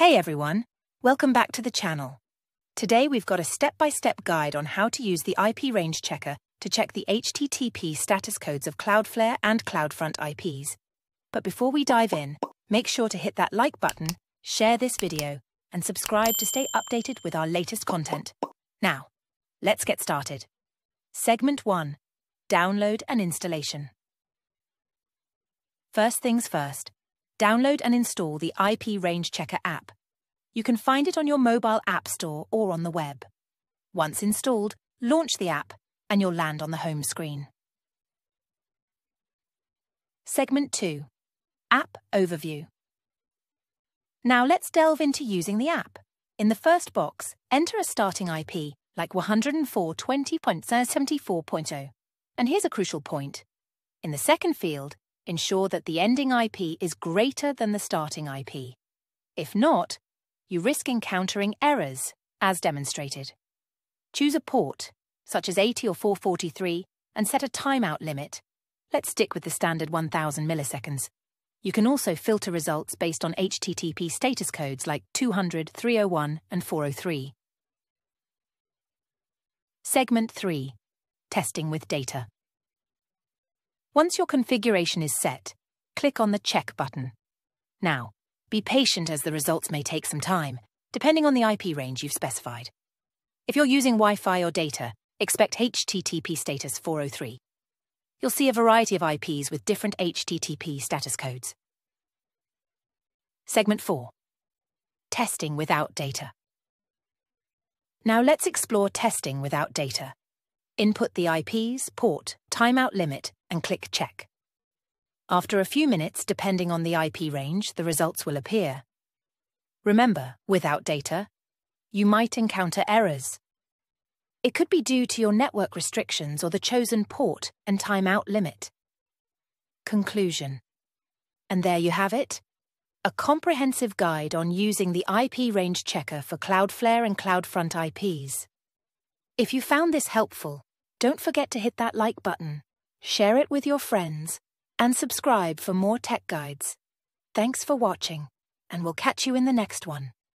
Hey everyone, welcome back to the channel. Today we've got a step-by-step guide on how to use the IP range checker to check the HTTP status codes of Cloudflare and CloudFront IPs. But before we dive in, make sure to hit that like button, share this video, and subscribe to stay updated with our latest content. Now, let's get started. Segment 1. Download and installation. First things first, download and install the IP Range Checker app. You can find it on your mobile app store or on the web. Once installed, launch the app and you'll land on the home screen. Segment 2. App Overview. Now let's delve into using the app. In the first box, enter a starting IP, like 104.20.74.0. And here's a crucial point. In the second field, ensure that the ending IP is greater than the starting IP. If not, you risk encountering errors, as demonstrated. Choose a port, such as 80 or 443, and set a timeout limit. Let's stick with the standard 1000 milliseconds. You can also filter results based on HTTP status codes like 200, 301, and 403. Segment 3. Testing with data. Once your configuration is set, click on the Check button. Now, be patient as the results may take some time, depending on the IP range you've specified. If you're using Wi-Fi or data, expect HTTP status 403. You'll see a variety of IPs with different HTTP status codes. Segment 4. Testing without data. Now let's explore testing without data. Input the IPs, port, timeout limit, and click Check. After a few minutes, depending on the IP range, the results will appear. Remember, without data, you might encounter errors. It could be due to your network restrictions or the chosen port and timeout limit. Conclusion. And there you have it. A comprehensive guide on using the IP range checker for Cloudflare and CloudFront IPs. If you found this helpful, don't forget to hit that like button share it with your friends, and subscribe for more tech guides. Thanks for watching, and we'll catch you in the next one.